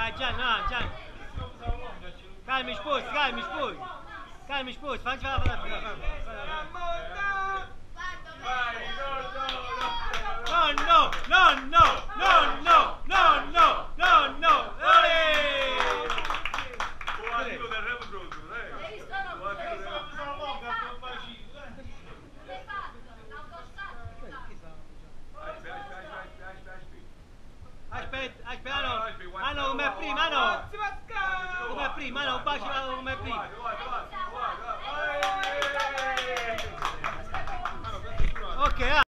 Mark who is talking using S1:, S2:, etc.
S1: Vai no, ha Can. Gelmiş boş, gelmiş boş. Gelmiş boş. Fan cevap ver. No, no, no, no. Mano, come primo mano!
S2: como
S3: é primo mano, un bacio
S1: é free! Ok, ah.